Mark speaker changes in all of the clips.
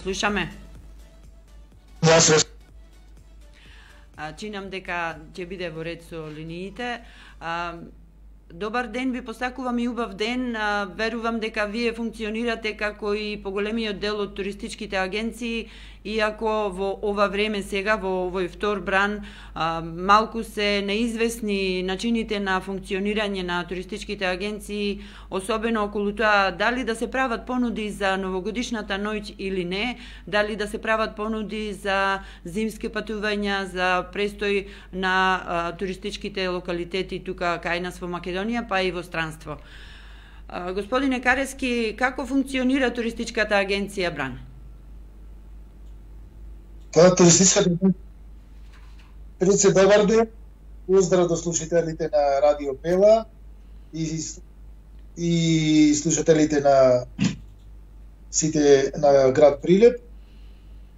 Speaker 1: Слушаме.
Speaker 2: Се
Speaker 1: чинам дека ќе биде во ред со линиите. Добар ден, ви посакувам и убав ден. Верувам дека вие функционирате како и поголемиот дел од туристичките агенции иако во ова време сега, во овој втор бран, а, малку се неизвестни начините на функционирање на туристичките агенции, особено околу тоа дали да се прават понуди за новогодишната ноќ или не, дали да се прават понуди за зимски патувања, за престој на а, туристичките локалитети тука кај нас во Македонија, па и во странство. А, господине Карески, како функционира туристичката агенција Бран?
Speaker 2: Тоа туристичка Пред се добар ден, поздрав до слушателите на Радио Пела и, и слушателите на сите на град Прилеп.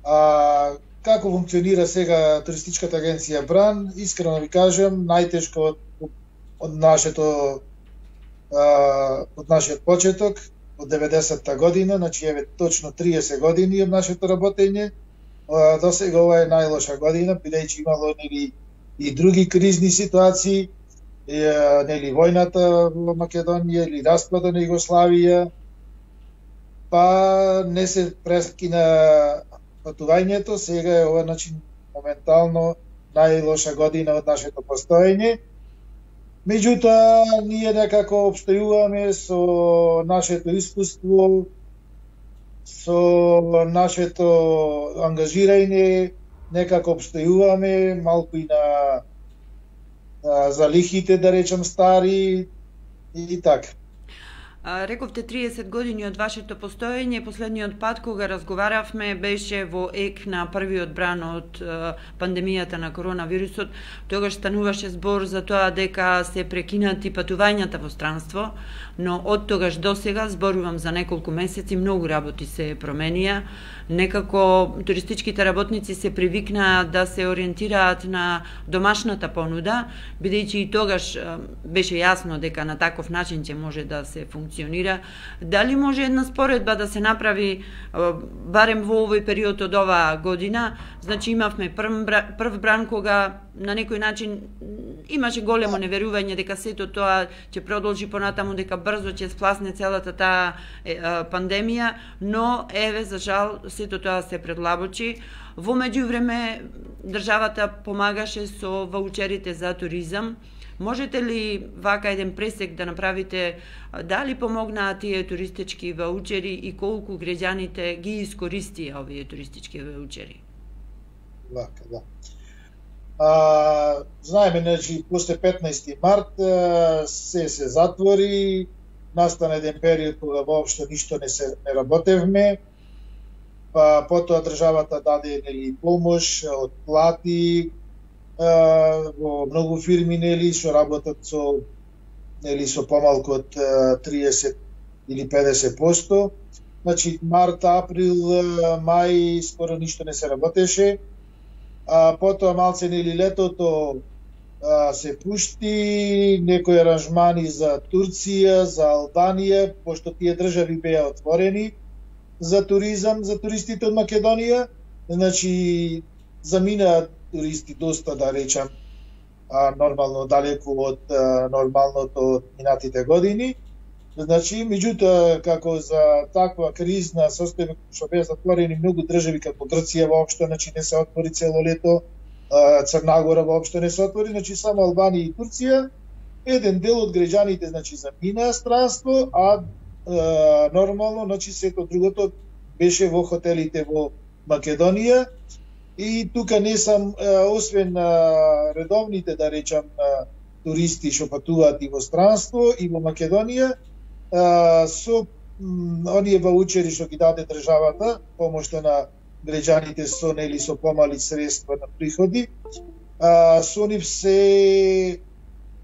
Speaker 2: А, како функционира сега туристичката агенција Бран, искрено ви кажам, најтешко од, од нашето а, од нашиот почеток, од 90-та година, значи еве точно 30 години од нашето работење, до сега ова е најлоша година, бидејќи имало нели и други кризни ситуации, нели војната во Македонија или распада на Југославија, па не се прескина патувањето, сега е ова начин моментално најлоша година од нашето постоење. Меѓутоа, ние некако обстојуваме со нашето искуство, со нашето ангажирање некако обстојуваме малку и на, на залихите, да речам, стари и така.
Speaker 1: Рековте 30 години од вашето постоење, последниот пат кога разговаравме беше во ек на првиот бран од пандемијата на коронавирусот. Тогаш стануваше збор за тоа дека се прекинати патувањата во странство, но од тогаш до сега зборувам за неколку месеци, многу работи се променија некако туристичките работници се привикнаа да се ориентираат на домашната понуда, бидејќи и тогаш беше јасно дека на таков начин ќе може да се функционира. Дали може една споредба да се направи барем во овој период од оваа година? Значи имавме прв, прв бран кога на некој начин имаше големо неверување дека сето тоа ќе продолжи понатаму, дека брзо ќе спласне целата таа е, пандемија, но еве за жал сето тоа се предлабочи. Во меѓувреме државата помагаше со ваучерите за туризам. Можете ли вака еден пресек да направите дали помогнаа тие туристички ваучери и колку граѓаните ги искористија овие туристички ваучери?
Speaker 2: Вака, да. А, знаеме, значи, после 15 март а, се се затвори, настана еден период кога воопшто ништо не се не работевме, па потоа државата даде нели помош од плати а, во многу фирми нели што работат со нели со помалку од 30 или 50%. Значи март, април, мај скоро ништо не се работеше а, потоа малце нели летото а, се пушти некои аранжмани за Турција, за Албанија, пошто тие држави беа отворени за туризам, за туристите од Македонија, значи заминаа туристи доста да речам а, нормално далеку од а, нормалното од минатите години. Значи, меѓутоа, како за таква кризна состојба што беа затворени многу држави како Грција воопшто, значи не се отвори цело лето, Црнагора воопшто не се отвори, значи само Албанија и Турција, еден дел од граѓаните значи заминаа странство, а е, нормално, значи сето другото беше во хотелите во Македонија. И тука не сам е, освен е, редовните да речам туристи што патуваат и во странство и во Македонија, со оние ваучери што ги даде државата, помошта на граѓаните со нели со помали средства на приходи, а, со нив се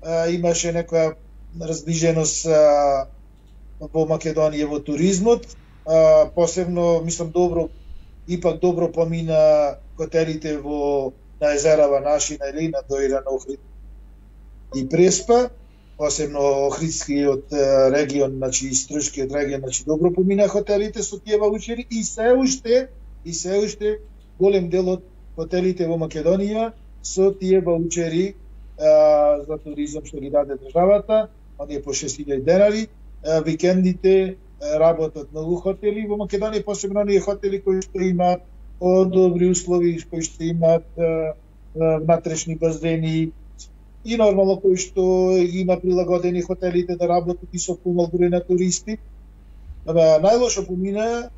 Speaker 2: а, имаше некоја разближеност а, во Македонија во туризмот, а, посебно мислам добро ипак добро помина хотелите во на езерава наши на Елина, на Охрид и Преспа посебно Охридскиот регион, значи Иструшкиот регион, значи добро помина хотелите со тие ваучери и се уште и се уште голем дел од хотелите во Македонија со тие ваучери а, за туризам што ги даде државата, оние по 6000 денари, а, викендите работат многу хотели во Македонија, посебно оние хотели кои што имаат добри услови, кои што имаат внатрешни базени и нормално кои што има прилагодени хотелите да работат и со помал број на туристи. Најлошо помина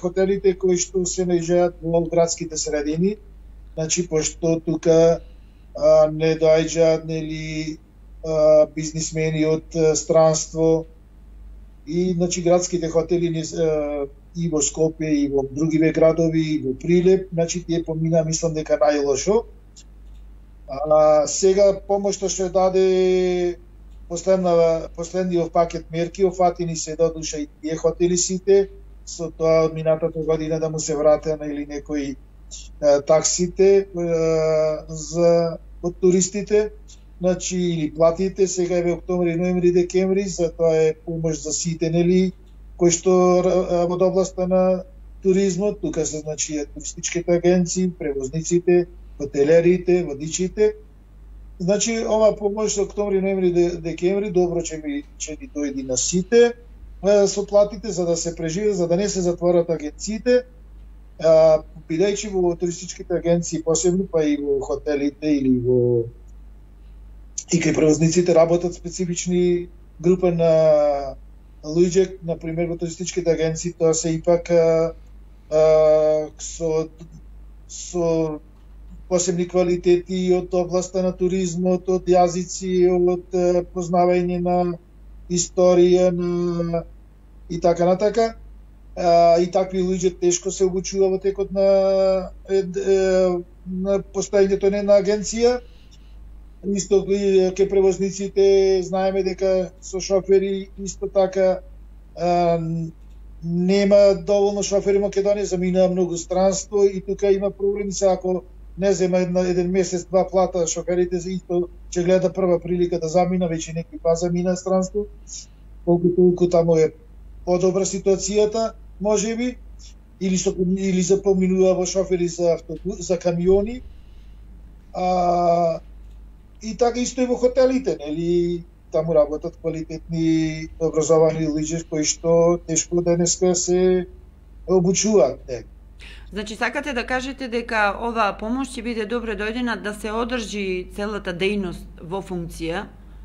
Speaker 2: хотелите кои што се најжаат во градските средини, значи пошто тука не доаѓаат нели бизнисмени од странство, и значи градските хотели не, и во Скопје и во другиве градови и во Прилеп, значи тие помина мислам дека најлошо. А, сега помошта што даде последна последниот пакет мерки офатини се додуша и тие хотели сите со тоа од минатата година да му се вратена или некои таксите за од туристите значи или платите. Сега е октомври, ноември, декември, за тоа е помош за сите нели кои што од областа на туризмот, тука се значи туристичките агенции, превозниците, хотелерите, водичите. Значи ова помош октомври, ноември, декември добро ќе ми ќе ни дојди на сите со платите за да се преживе, за да не се затворат агенциите. Бидејќи во туристичките агенции посебно, па и во хотелите или во и кај превозниците работат специфични група на луѓе, на пример во туристичките агенции, тоа се ипак а, а, со со посебни квалитети од областа на туризмот, од јазици, од познавање на историја на и така на така. А, и такви луѓе тешко се обучува во текот на, е, е, на постоењето на агенција исто ке превозниците знаеме дека со шофери исто така а, нема доволно шофери Македонија, заминаа многу странство и тука има проблеми се ако не зема една, еден месец, два плата шоферите за исто че гледа прва прилика да замина, веќе некој па замина странство, колку толку таму е подобра ситуацијата, може би, или со или за поминува во шофери за автобус, за камиони. А, и така исто и во хотелите, нели, таму работат квалитетни образовани луѓе кои што тешко денеска се обучуваат. Не.
Speaker 1: Значи, сакате да кажете дека оваа помош ќе биде добре да дојдена да се одржи целата дејност во функција,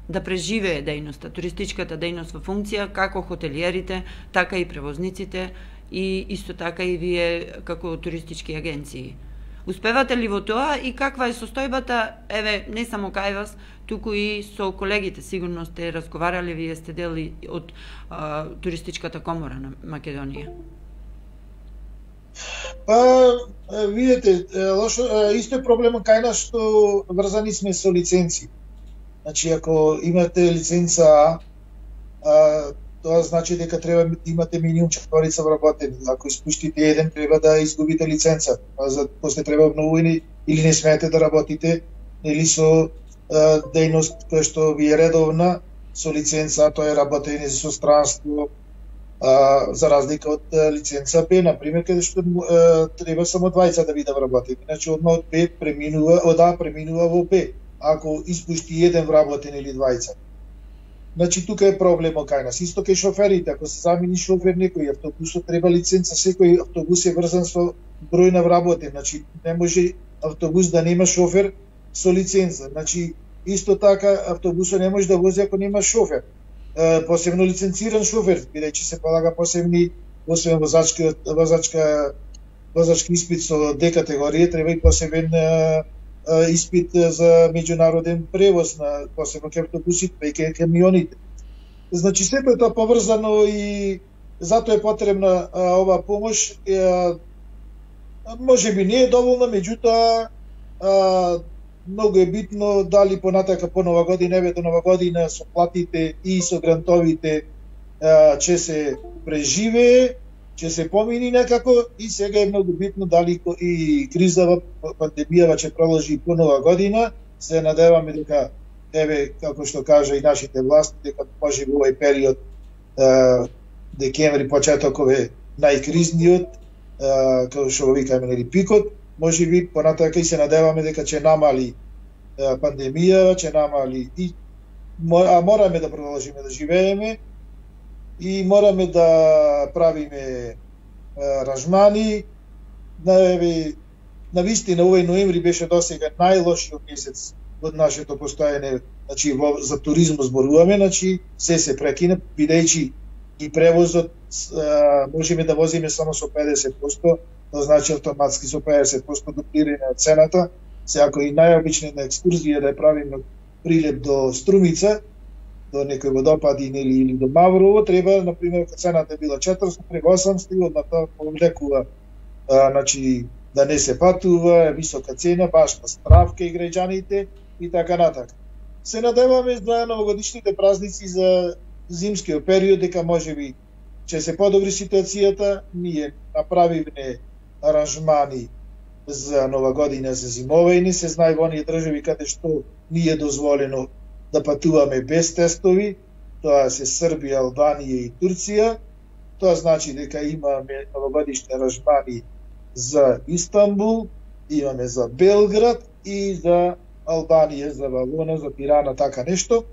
Speaker 1: да преживее дејноста, туристичката дејност во функција, како хотелиерите, така и превозниците и исто така и вие како туристички агенции. Успевате ли во тоа и каква е состојбата, еве, не само кај вас, туку и со колегите, сигурно сте разговарали, вие сте дели од а, туристичката комора на Македонија?
Speaker 2: Па, видете, лошо, исто е проблемот кај нас што врзани сме со лиценци. Значи, ако имате лиценца А, тоа значи дека треба да имате минимум четворица вработени. Ако испуштите еден, треба да изгубите лиценца. А за после треба многу или, или не смеете да работите или со а, дејност која што ви е редовна со лиценца, тоа е работење со странство, а, за разлика од а, лиценца Б, на пример, каде што е, треба само двајца да биде вработени. Значи, одма од Б преминува, од А преминува во Б, ако испушти еден вработен или двајца. Значи тука е проблемот кај нас. Исто кај шоферите, ако се замени шофер некој автобусот треба лиценца, секој автобус е врзан со број на вработен. Значи не може автобус да нема шофер со лиценца. Значи исто така автобусот не може да вози ако нема шофер. Посебно лиценциран шофер, бидејќи се полага посебни освен возачки возачка возачки испит со Д категорија, треба и посебен испит за меѓународен превоз на посебно ке автобусите па и ке камионите. Значи сето е тоа поврзано и затоа е потребна а, ова помош. А, може би не е доволна, меѓутоа многу е битно дали понатака по нова година, еве до нова година со платите и со грантовите а, че се преживее ќе се помини некако и сега е многу битно дали и кризава, пандемијава ќе продолжи по нова година. Се надеваме дека еве како што кажа и нашите власти дека може во овој период а, декември-почетокове е најкризниот како што го викаме нели пикот, може би понатака и се надеваме дека ќе намали пандемија, ќе намали и а мораме да продолжиме да живееме и мораме да правиме ражмани на еве на вистина овој ноември беше досега најлошиот месец од нашето постојање, значи во, за туризм зборуваме, значи се се прекина бидејќи и превозот а, можеме да возиме само со 50%, тоа значи автоматски со 50% дуплирање на цената. Се ако и најобична екскурзија да ја правиме прилеп до Струмица, до некој водопад или, или до Маврово, треба, на пример, цената била 400, преку 800 и одма тоа повлекува, значи, да не се патува, висока цена, баш на справка и граѓаните и така натака. Се надеваме за новогодишните празници за зимскиот период дека може би ќе се подобри ситуацијата, ние направивме аранжмани за нова година за зимовајни, се знае во оние држави каде што ни е дозволено да патуваме без тестови, тоа се Србија, Албанија и Турција. Тоа значи дека имаме новогодишни аранжмани за Истанбул, имаме за Белград и за Албанија, за Валона, за Пирана, така нешто.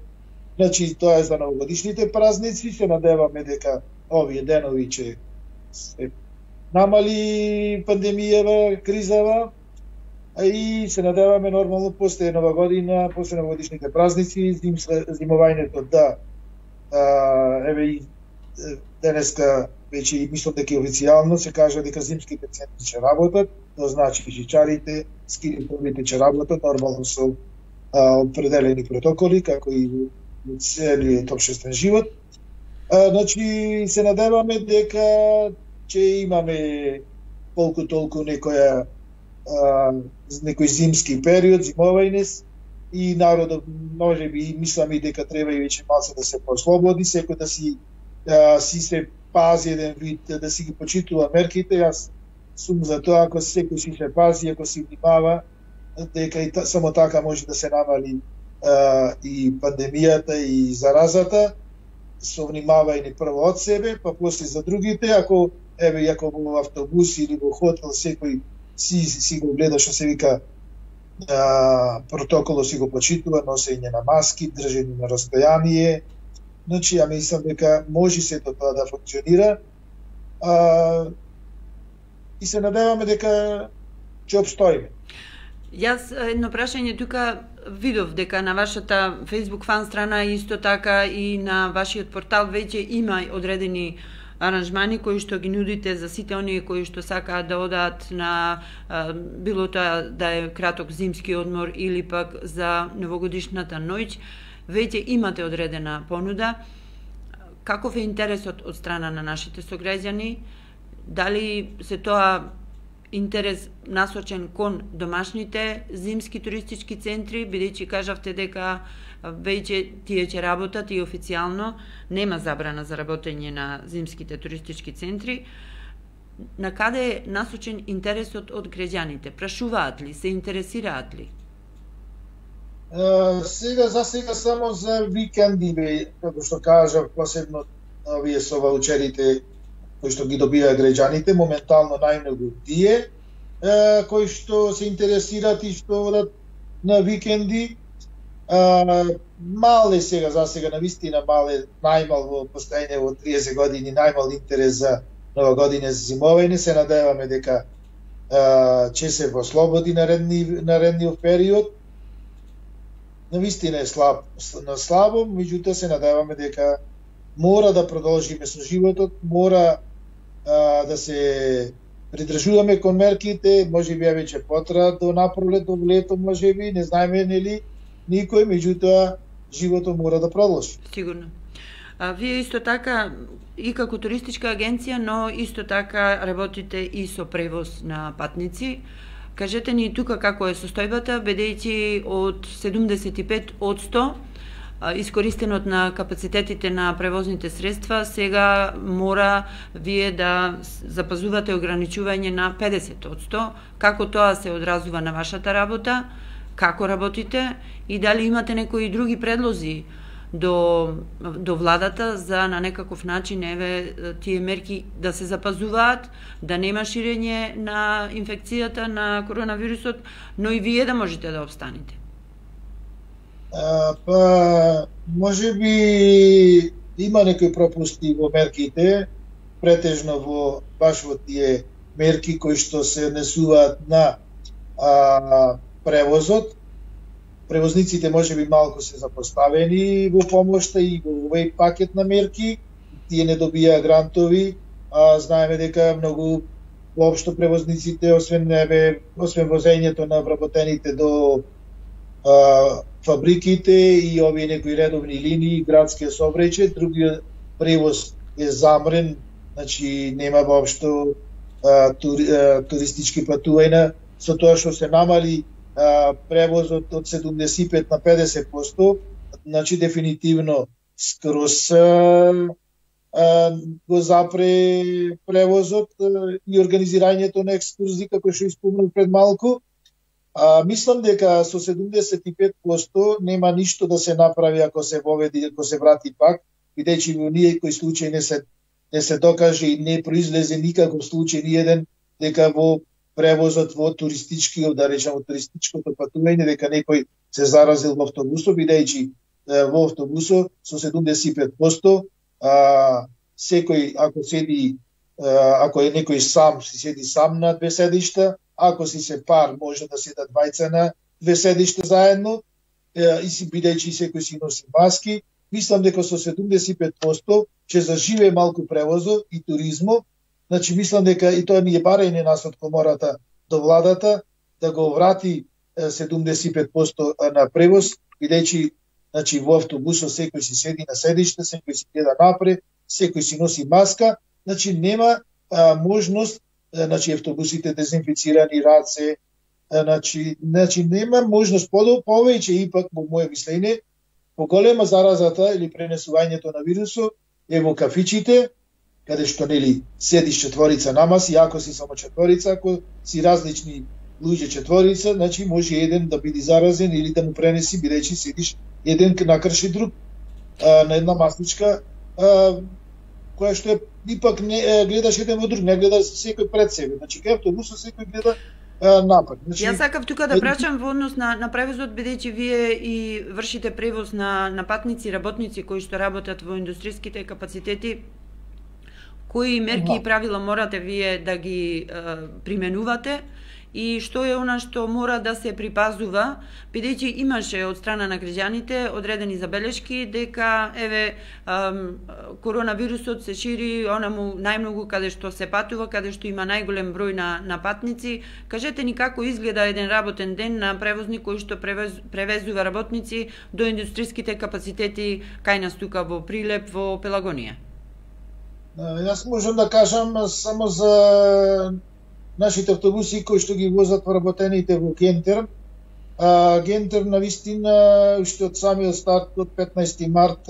Speaker 2: Значи, тоа е за новогодишните празници, се надеваме дека овие денови ќе се намали пандемијава, кризава, а и се надеваме нормално после нова година, после новогодишните празници, зим, зимовањето да а, еве и денеска веќе мислам дека е официјално се кажа дека зимските центри ќе работат, тоа значи жичарите, скините ќе работат нормално со а, определени протоколи како и целиот обшествен живот. А, значи се надеваме дека че имаме колку толку некоја а, некој зимски период, зимовајнес и народот може би мислам и дека треба и веќе малце да се послободи, секој да си а, си се пази еден вид, да си ги почитува мерките, јас сум за тоа ако секој си се пази, ако си внимава, дека и та, само така може да се намали а, и пандемијата и заразата, со внимавање прво од себе, па после за другите, ако еве јако во автобус или во хотел секој си си го гледа што се вика а, протоколо си го почитува, носење на маски, држење на расстојание, Значи, ја мислам дека може се тоа да функционира. А, и се надеваме дека ќе обстоиме.
Speaker 1: Јас едно прашање тука видов дека на вашата Facebook фан страна исто така и на вашиот портал веќе има одредени аранжмани кои што ги нудите за сите оние кои што сакаат да одат на било тоа да е краток зимски одмор или пак за новогодишната ноќ веќе имате одредена понуда. Каков е интересот од страна на нашите сограѓани? Дали се тоа интерес насочен кон домашните зимски туристички центри, бидејќи кажавте дека веќе тие ќе работат и официјално нема забрана за работење на зимските туристички центри. На каде е насочен интересот од граѓаните? Прашуваат ли, се интересираат ли?
Speaker 2: сега за сега само за викенди бе, како што кажав, посебно овие со ваучерите кои што ги добија граѓаните, моментално најмногу тие кои што се интересираат и што одат на викенди. А, мале сега, за сега на вистина мале, најмал во постојање во 30 години, најмал интерес за нова година за зимовење, се надеваме дека а, ќе се во слободи наредни, наредниот период навистина е слаб, на слабо, меѓутоа се надеваме дека мора да продолжиме со животот, мора а, да се придржуваме кон мерките, може би веќе потра до напролет, до лето, може би, не знаеме нели никој, меѓутоа животот мора да продолжи.
Speaker 1: Сигурно. А, вие исто така и како туристичка агенција, но исто така работите и со превоз на патници. Кажете ни тука како е состојбата, бидејќи од 75 од 100 искористенот на капацитетите на превозните средства, сега мора вие да запазувате ограничување на 50 од 100. Како тоа се одразува на вашата работа? Како работите? И дали имате некои други предлози до до владата за на некаков начин еве тие мерки да се запазуваат, да нема ширење на инфекцијата на коронавирусот, но и вие да можете да обстанете.
Speaker 2: Па може би има некои пропусти во мерките, претежно во баш во тие мерки кои што се несуваат на а, превозот, превозниците може би малку се запоставени во помошта и во овој пакет на мерки, тие не добија грантови, а знаеме дека многу воопшто превозниците, освен небе, освен возењето на вработените до а, фабриките и овие некои редовни линии, градския сообраќај, другиот превоз е замрен, значи нема воопшто тури, туристички патувања, со тоа што се намали превозот од 75 на 50%, значи дефинитивно скрос го запре превозот и организирањето на екскурзии, како што испомнав пред малку. А, мислам дека со 75% нема ништо да се направи ако се воведи, ако се врати пак, бидејќи во кој случај не се не се докаже и не произлезе никаков случај ни еден дека во превозот во туристичкиот, да речеме, туристичкото патување, дека некој се заразил во автобусот, бидејќи во автобусот со 75%, а, секој, ако седи, а, ако е некој сам, си седи сам на две седишта, ако си се пар, може да седат двајца на две седишта заедно, и си бидејќи секој си носи маски, мислам дека со 75% ќе заживе малку превозо и туризмо, Значи, мислам дека и тоа ни е барање нас од комората до владата да го врати 75% на превоз, бидејќи значи, во автобусот секој си седи на седиште, секој си гледа напред, секој си носи маска, значи нема а, можност, значи автобусите дезинфицирани раце, значи, значи нема можност подо повеќе ипак во моје мислење поголема заразата или пренесувањето на вирусот е во кафичите, каде што нели седиш четворица на маси, ако си само четворица, ако си различни луѓе четворица, значи може еден да биде заразен или да му пренеси бидејќи седиш еден накрши друг а, на една масличка, а, која што е ипак не гледаш еден во друг, не гледаш секој пред себе. Значи кај автобусот секој гледа напад. Значи,
Speaker 1: Јас сакав тука да прачам во однос на, на превозот, бидејќи вие и вршите превоз на, на патници, работници кои што работат во индустријските капацитети, кои мерки и правила морате вие да ги е, применувате и што е она што мора да се припазува, бидејќи имаше од страна на граѓаните одредени забелешки дека еве коронавирусот се шири онаму најмногу каде што се патува, каде што има најголем број на на патници. Кажете ни како изгледа еден работен ден на превозник кој што превез, превезува работници до индустријските капацитети кај нас тука во Прилеп во Пелагонија.
Speaker 2: Јас можам да кажам само за нашите автобуси кои што ги возат вработените во Гентер. А, Гентер на вистина уште од самиот старт од 15 март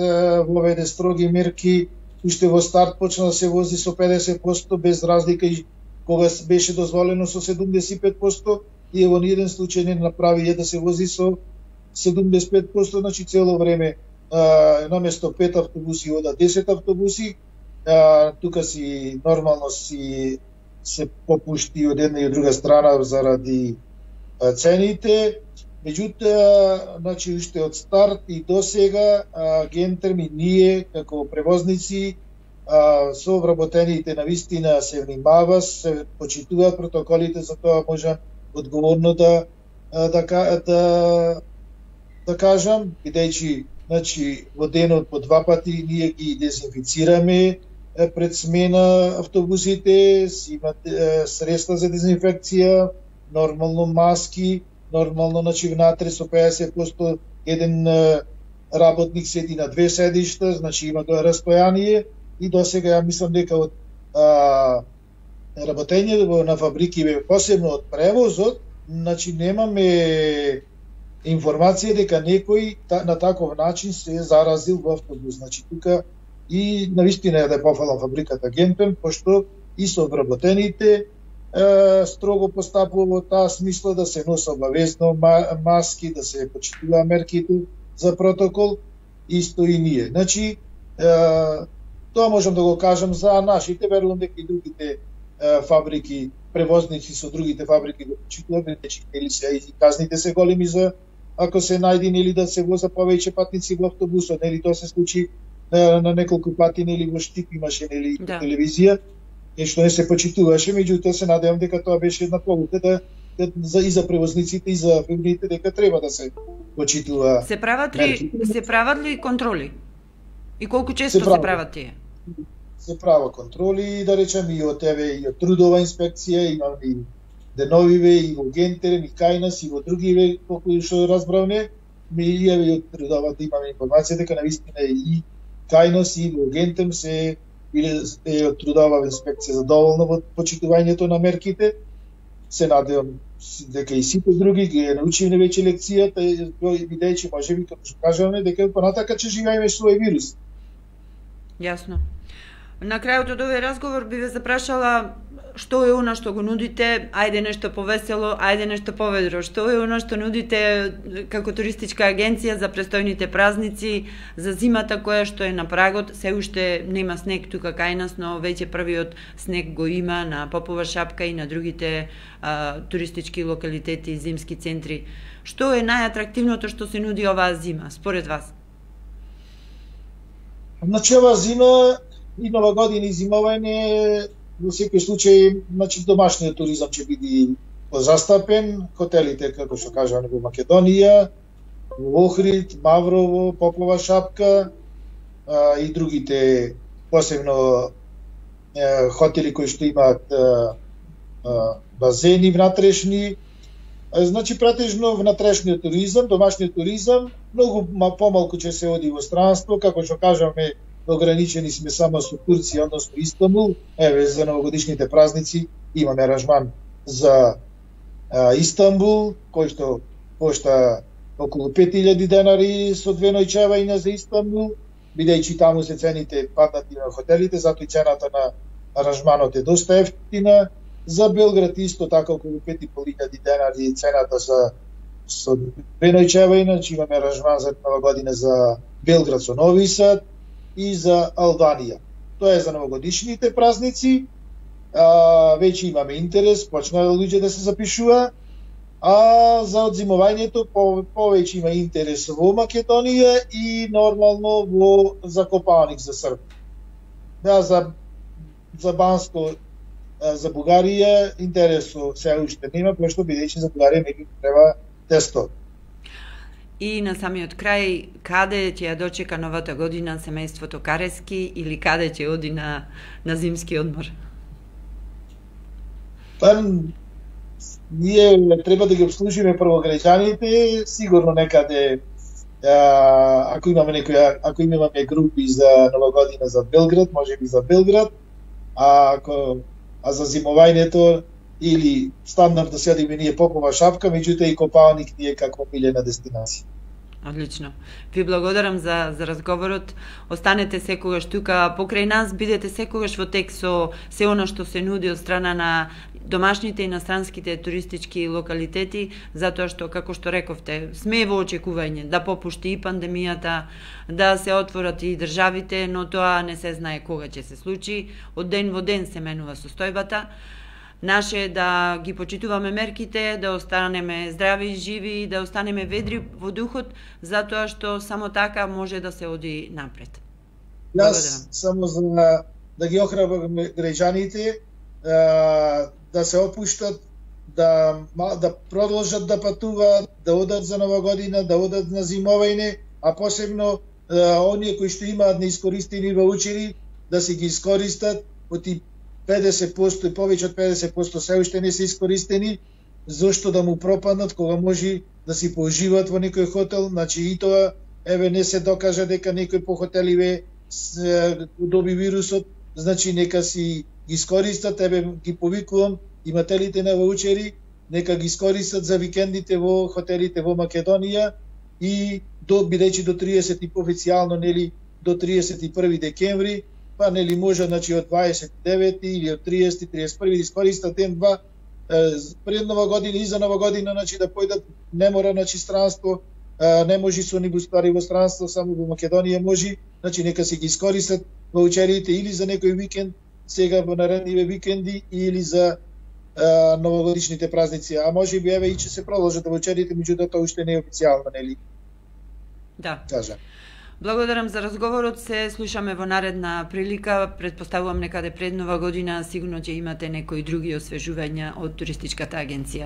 Speaker 2: воведе строги мерки, уште во старт почна да се вози со 50% без разлика и кога беше дозволено со 75% и во ниеден случај не направи е да се вози со 75%, значи цело време а, наместо 5 автобуси ода 10 автобуси, а, тука си нормално си се попушти од една и од друга страна заради цените. Меѓутоа, значи, уште од старт и до сега, Гентерм и ние, како превозници, а, со вработените на вистина се внимава, се почитуваат протоколите, за тоа можам одговорно да, да, да, да кажам, бидејќи значи, во денот по два пати ние ги дезинфицираме, пред смена автобусите, си имат средства за дезинфекција, нормално маски, нормално значи внатре со 50% еден работник седи на две седишта, значи има тоа растојание и до сега ја мислам дека од а, работење на фабрики, посебно од превозот, значи немаме информација дека некој на таков начин се заразил во автобус. Значи тука и навистина е да е пофалам фабриката Гемпен, пошто и со вработените е, строго постапува во таа смисла да се носи обавезно маски, да се почитува мерките за протокол исто и ние. Значи, тоа можам да го кажам за нашите, верувам дека и другите фабрики, превозници со другите фабрики го почитуваат, речи или се и казните се големи за ако се најди или да се воза повеќе патници во автобусот, нели тоа се случи на, на неколку пати нели во Штип имаше нели да. телевизија, е што не се почитуваше, меѓутоа се надевам дека тоа беше една полука да за и за превозниците и за фирмите дека треба да се почитува.
Speaker 1: Се прават ли се прават ли контроли? И колку често се прават, се прават тие?
Speaker 2: Се прават контроли, да речем и од тебе и од трудова инспекција, имам и деновиве и во Гентерен и Кајнас и во другиве колку што разбравме, ми и од трудова да имаме информација дека навистина и Кајнос и во Гентем се биле е трудава инспекција задоволна во почитувањето на мерките. Се надевам дека и сите други ги научивме веќе лекцијата, и бидејќи можеби како што кажаме дека понатака ќе живееме со овој вирус.
Speaker 1: Јасно. На крајот од овој разговор би ве запрашала што е она што го нудите, ајде нешто повесело, ајде нешто поведро, што е она што нудите како туристичка агенција за престојните празници, за зимата која што е на прагот, се уште нема снег тука кај нас, но веќе првиот снег го има на Попова шапка и на другите а, туристички локалитети и зимски центри. Што е најатрактивното што се нуди оваа зима, според вас?
Speaker 2: Значи, оваа зима и нова година и зимовање во секој случај, значи домашниот туризам ќе биде застапен, хотелите, како што кажа во Македонија, во Охрид, Маврово, Попова шапка а, и другите, посебно е, хотели кои што имаат а, а, базени внатрешни, Значи, претежно внатрешниот туризам, домашниот туризам, многу помалку ќе се оди во странство, како што кажаме, ограничени сме само со Турција, односно Истанбул. Еве, за новогодишните празници имаме аранжман за а, Истанбул, кој што кошта околу 5000 денари со две ноќевања за Истанбул, бидејќи таму се цените паднати на хотелите, затоа и цената на аранжманот е доста ефтина. За Белград исто така околу 5500 денари цената за со две ноќевања, значи имаме аранжман за нова година за Белград со Нови Сад, и за Албанија. Тоа е за новогодишните празници. А, веќе имаме интерес, почнаа луѓе да се запишува. А за одзимувањето по, повеќе има интерес во Македонија и нормално во Закопаник за Срб. Да, за, за Банско, за Бугарија интересо се уште нема, пошто бидејќи за Бугарија не треба тестот.
Speaker 1: И на самиот крај, каде ќе ја дочека новата година семејството Карески или каде ќе оди на, на зимски одмор?
Speaker 2: Па, ние треба да ги обслужиме прво граѓаните, сигурно некаде а, ако имаме некоја, ако имаме групи за нова година за Белград, може би за Белград, а ако а за зимовањето или стандард да седиме ние попова шапка, меѓутоа и Копалник ние е како милена дестинација.
Speaker 1: Одлично. Ви благодарам за, за разговорот. Останете секогаш тука покрај нас, бидете секогаш во тек со се оно што се нуди од страна на домашните и иностранските туристички локалитети, затоа што, како што рековте, сме во очекување да попушти и пандемијата, да се отворат и државите, но тоа не се знае кога ќе се случи. Од ден во ден се менува состојбата. Наше е да ги почитуваме мерките, да останеме здрави и живи, да останеме ведри во духот, затоа што само така може да се оди напред.
Speaker 2: Јас само за да ги охрабрам граѓаните да се опуштат, да да продолжат да патуваат, да одат за нова година, да одат на зимовајне, а посебно оние кои што имаат неискористени ваучери да се ги искористат, оти 50% и повеќе од 50% се уште не се искористени, зошто да му пропаднат кога може да си поживат во некој хотел, значи и тоа еве не се докажа дека некој по хотеливе доби вирусот, значи нека си ги искористат, еве ги повикувам имателите на ваучери, нека ги искористат за викендите во хотелите во Македонија. И до бидејќи до 30 и официјално нели до 31 декември па нели може значи од 29 или од 30 31 да искористат ден два пред нова година и за нова година значи да појдат не мора значи странство не може со ни стари во странство, само во Македонија може, значи нека се ги искористат ваучерите или за некој викенд, сега во наредниве викенди, или за а, новогодишните празници, а може би еве и че се продолжат ваучерите, меѓутоа тоа уште не е официјално, нели?
Speaker 1: Да.
Speaker 2: Кажа.
Speaker 1: Благодарам за разговорот, се слушаме во наредна прилика. Предпоставувам некаде пред нова година, сигурно ќе имате некои други освежувања од туристичката агенција.